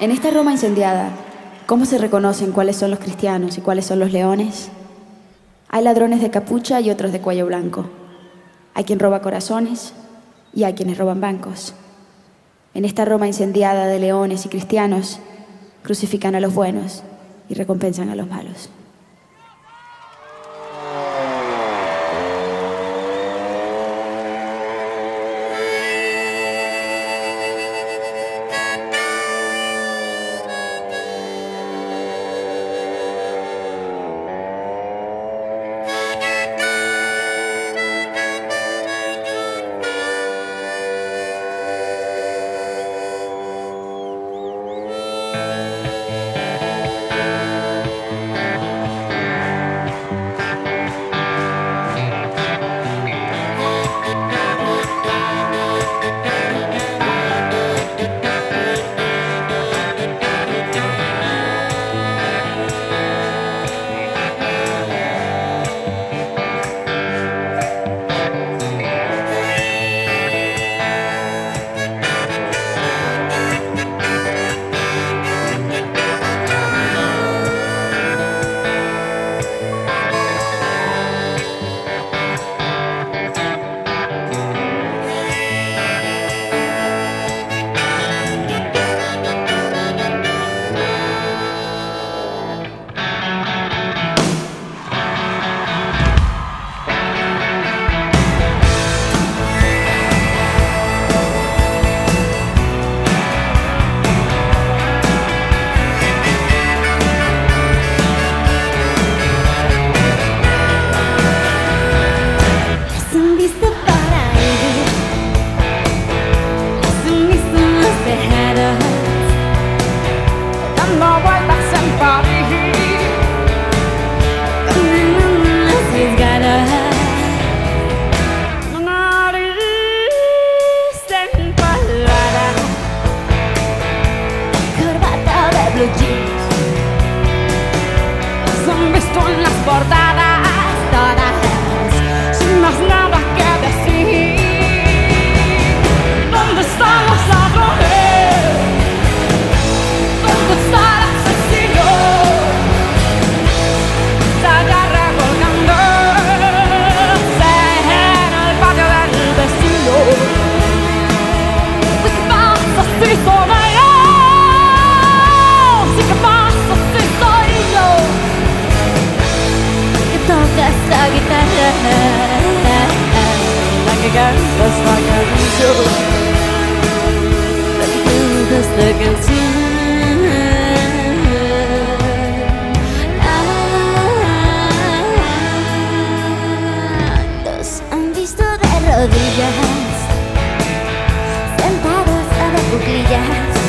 En esta Roma incendiada, ¿cómo se reconocen cuáles son los cristianos y cuáles son los leones? Hay ladrones de capucha y otros de cuello blanco. Hay quien roba corazones y hay quienes roban bancos. En esta Roma incendiada de leones y cristianos, crucifican a los buenos y recompensan a los malos. Jeans. Han visto en las portadas like you han visto de rodillas. Sentados a